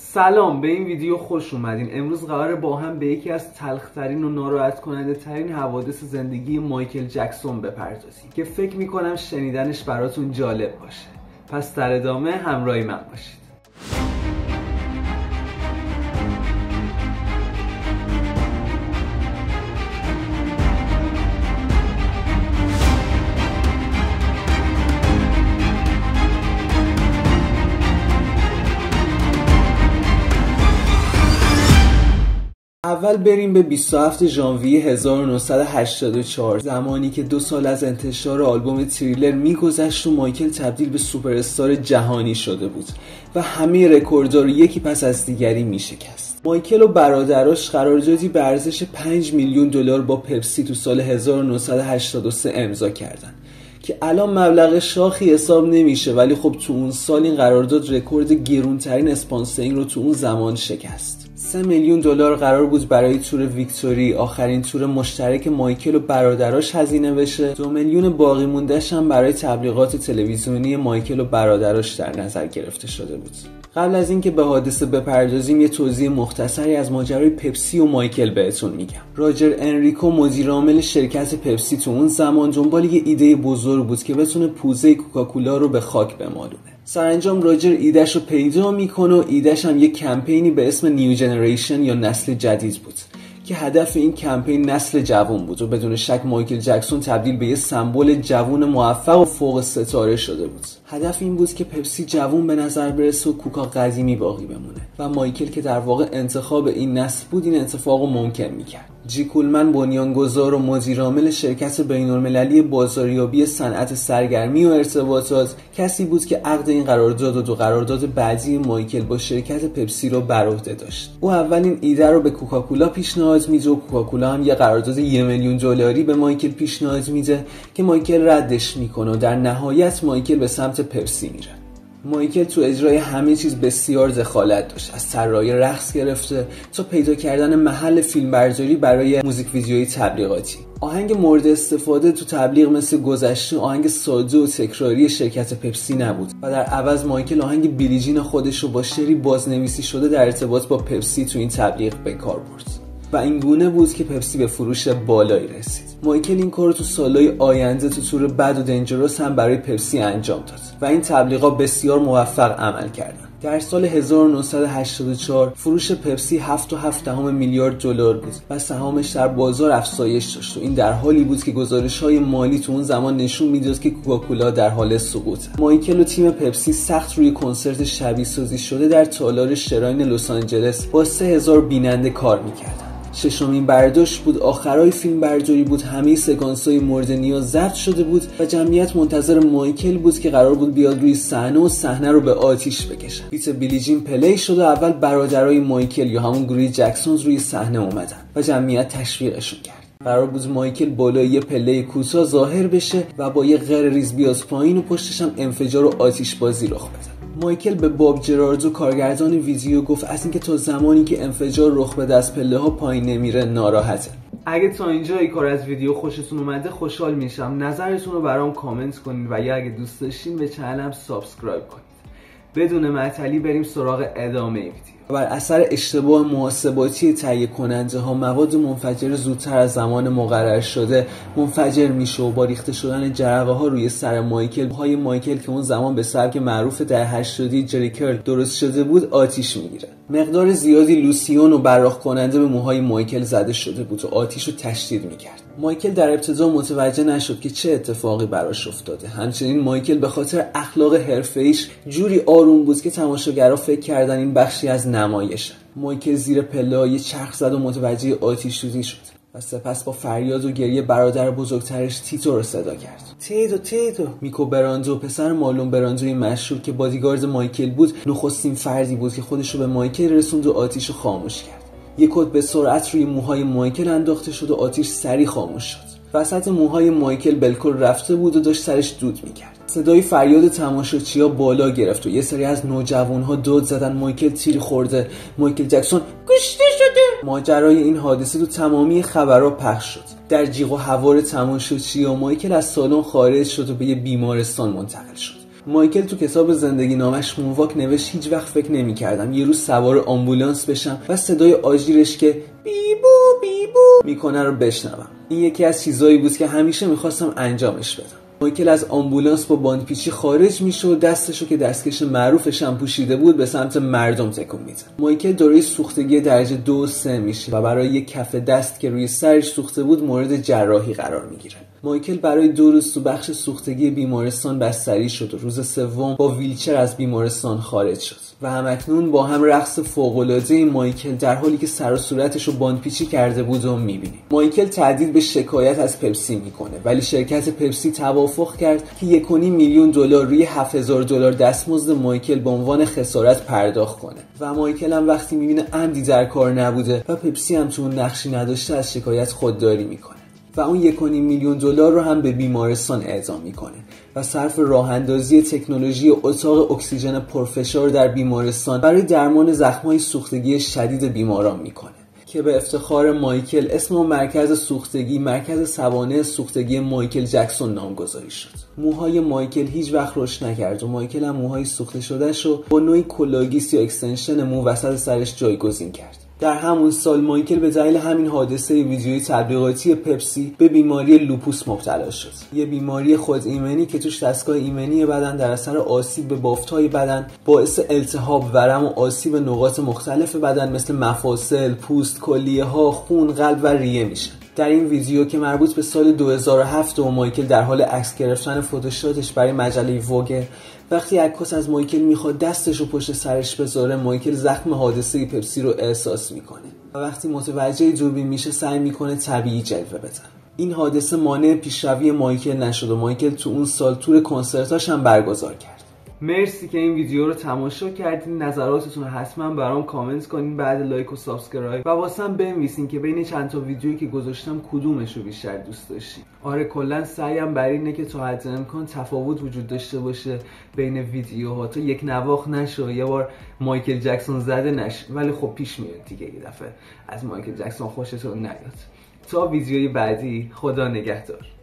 سلام به این ویدیو خوش اومدین. امروز قراره با هم به یکی از تلخترین و ناراحت کننده ترین حوادث زندگی مایکل جکسون بپردازیم که فکر می‌کنم شنیدنش براتون جالب باشه. پس در ادامه همراهی من باشید. اول بریم به 27 ژانویه 1984 زمانی که دو سال از انتشار آلبوم تریلر میگذشت و مایکل تبدیل به سوپر استار جهانی شده بود و همه رکوردها رو یکی پس از دیگری میشکست. مایکل و برادراش قراردادی به ارزش 5 میلیون دلار با پپسی تو سال 1983 امضا کردند که الان مبلغ شاخی حساب نمیشه ولی خب تو اون سال این قرارداد رکورد گرونترین sponsoring رو تو اون زمان شکست. 3 میلیون دلار قرار بود برای تور Victory. آخرین تور مشترک مایکل و برادراش هزینه بشه. دو میلیون باقی موندهش هم برای تبلیغات تلویزیونی مایکل و برادراش در نظر گرفته شده بود. قبل از اینکه به حادثه بپردازیم یه توضیح مختصری از ماجرای پپسی و مایکل بهتون میگم. راجر انریکو مدیر عامل شرکت پپسی تو اون زمان دنبال یه ایده بزرگ بود که بتونه پوزه کوکاکولا رو به خاک بمالونه. سرانجام راجر ایدهش رو پیدا می‌کنه و ایدهش هم یه کمپینی به اسم New Generation یا نسل جدید بود که هدف این کمپین نسل جوان بود و بدون شک مایکل جکسون تبدیل به یه سمبل جوون موفق و فوق ستاره شده بود. هدف این بود که پپسی جوون به نظر برسه و کوکا قدیمی باقی بمونه و مایکل که در واقع انتخاب این نسل بود این اتفاق رو ممکن می‌کرد. جی کولمن بنیانگذار و مدیرعامل شرکت بینالمللی بازاریابی صنعت سرگرمی و ارتباطات کسی بود که عقد این قرارداد و دو قرارداد بعدی مایکل با شرکت پپسی رو بر عهده داشت. او اولین ایده رو به کوکاکولا پیشنهاد میده و کوکاکولا هم یه قرارداد یه میلیون دلاری به مایکل پیشنهاد میده که مایکل ردش می‌کنه و در نهایت مایکل به سمت پپسی میره مایکل تو اجرای همه چیز بسیار دخالت داشت. از طراحی رقص گرفته تا پیدا کردن محل فیلمبرداری برای موزیک ویدیویی تبلیغاتی. آهنگ مورد استفاده تو تبلیغ مثل گذشته آهنگ ساده و تکراری شرکت پپسی نبود و در عوض مایکل آهنگ بیلیجین خودش رو با شعری بازنویسی شده در ارتباط با پپسی تو این تبلیغ به کار برد. و این گونه بود که پپسی به فروش بالایی رسید. مایکل این کار تو سالهای آینده تو تور بد و دنجروس هم برای پپسی انجام داد و این تبلیغا بسیار موفق عمل کردن. در سال 1984 فروش پپسی 7.7 میلیارد دلار بود و سهامش در بازار افزایش داشت و این در حالی بود که گزارش های مالی تو اون زمان نشون می‌داد که کوکاکولا در حال سقوط مایکل و تیم پپسی سخت روی کنسرت شبیه سازی شده در تالار شراین لس آنجلس با 3000 بیننده کار می‌کردن. ششمین برداشت بود. آخرای فیلم برداری بود. همه سکانس های مورد نیاز ضبط شده بود و جمعیت منتظر مایکل بود که قرار بود بیاد روی صحنه و صحنه رو به آتیش بکشن بیت Billie Jean پلی شد و اول برادرای مایکل یا همون گروه جکسونز روی صحنه اومدن و جمعیت تشویقشون کرد. قرار بود مایکل بالای یه پله کوتاه ظاهر بشه و با یه قر ریز بیاد پایین و پشتش هم انفجار و آتیش بازی رخ بده. مایکل به باب جراردو کارگردان ویدیو گفت از اینکه تا زمانی که انفجار رخ بده از پله ها پایین نمیره ناراحته. اگه تا اینجای کار از ویدیو خوشتون اومده خوشحال میشم. نظرتون رو برام کامنت کنید و یا اگه دوست داشتین به channel م subscribe کنید. بدون معطلی بریم سراغ ادامه ویدیو. بر اثر اشتباه محاسباتی تهیه کننده ها مواد منفجر زودتر از زمان مقرر شده منفجر میشه و با ریخته شدن جرقه ها روی سر مایکل های مایکل که اون زمان به سبک معروف در هشتادی جریکر درست شده بود آتیش می‌گیره مقدار زیادی لوسیون و براق کننده به موهای مایکل زده شده بود و آتیش رو تشدید می‌کرد. مایکل در ابتدا متوجه نشد که چه اتفاقی براش افتاده. همچنین مایکل به خاطر اخلاق حرفه‌ایش جوری آروم بود که تماشاگرها فکر کردن این بخشی از نمایشه مایکل زیر پله چرخ زد و متوجه آتیش سوزی شد و سپس با فریاد و گریه برادر بزرگترش تیتو رو صدا کرد. تیتو تیتو. میکو براندو پسر مالون براندوی مشهور که بادیگارد مایکل بود نخستین فردی بود که خودش رو به مایکل رسوند و آتیش رو خاموش کرد. یک کت به سرعت روی موهای مایکل انداخته شد و آتیش سری خاموش شد. وسط موهای مایکل بلکل رفته بود و داشت سرش دود می‌کرد. صدای فریاد تماشاچیا بالا گرفت و یه سری از نوجوانها داد زدن. مایکل تیر خورده. مایکل جکسون کشته شده! ماجرای این حادثه تو تمامی خبرها پخش شد. در جیغ و هوار تماشاچیا مایکل از سالن خارج شد و به یه بیمارستان منتقل شد. مایکل تو کتاب زندگی نامش مونواک نوشت هیچ وقت فکر نمی‌کردم یه روز سوار آمبولانس بشم و صدای آژیرش که بیبو بیبو می‌کنه رو بشنوم. این یکی از چیزایی بود که همیشه می‌خواستم انجامش بدم. مایکل از آمبولانس با باندپیچی خارج میشه و دستشو که دستکش معروفش هم پوشیده بود به سمت مردم تکون میده مایکل دوره سوختگی درجه دو و سه میشه و برای یک کف دست که روی سرش سوخته بود مورد جراحی قرار می‌گیره. مایکل برای دو روز تو بخش سوختگی بیمارستان بستری شد و روز سوم با ویلچر از بیمارستان خارج شد. و همکنون با هم رقص فوقالعاده مایکل در حالی که سر و صورتش رو باندپیچی کرده بود و می‌بینیم. مایکل تهدید به شکایت از پپسی می‌کنه ولی شرکت پپسی توافق کرد که یک میلیون دلار روی 7000 دلار دستمزد مایکل به عنوان خسارت پرداخت کنه. و مایکل هم وقتی می‌بینه عمدی در کار نبوده و پپسی هم تو نقشی نداشته از شکایت خودداری می‌کنه. و اون یک میلیون دلار رو هم به بیمارستان اعطا می‌کنه. و صرف راه اندازی تکنولوژی اتاق اکسیژن پرفشار در بیمارستان برای درمان زخمای سوختگی شدید بیماران می‌کنه که به افتخار مایکل اسم و مرکز سوختگی مرکز سوانح سوختگی مایکل جکسون نامگذاری شد. موهای مایکل هیچ وقت رشد نکرد و مایکل هم موهای سوخته شده رو با نوعی کلاه گیس یا extension مو وسط سرش جایگزین کرد. در همون سال مایکل به دلیل همین حادثه ویدیویی تبلیغاتی پپسی به بیماری لوپوس مبتلا شد. یه بیماری خود ایمنی که توش دستگاه ایمنی بدن در اثر آسیب به بافتهای بدن باعث التهاب ورم و آسیب نقاط مختلف بدن مثل مفاصل پوست کلیه ها خون قلب و ریه میشه در این ویدیو که مربوط به سال 2007 و مایکل در حال عکس گرفتن فتوشاتش برای مجله ووگه وقتی عکاس از مایکل می‌خواد دستش رو پشت سرش بذاره مایکل زخم حادثه پپسی رو احساس می‌کنه. و وقتی متوجه دوربین میشه سعی می‌کنه طبیعی جلوه بزن این حادثه مانع پیشروی مایکل نشد و مایکل تو اون سال تور کنسرتاش هم برگزار کرد. مرسی که این ویدیو رو تماشا کردین. نظراتتون رو حتما برام کامنت کنین بعد لایک و subscribe. و واسم بنویسین که بین چند تا ویدیویی که گذاشتم کدومش رو بیشتر دوست داشتین. آره کلا سعیم بر اینه که تا حد امکان تفاوت وجود داشته باشه بین ویدیوها. تا یکنواخت نشه یه بار مایکل جکسون زده نشه. ولی خب پیش میاد دیگه یه دفعه از مایکل جکسون خوشتون نیاد. تا ویدیوی بعدی خدا نگهدار.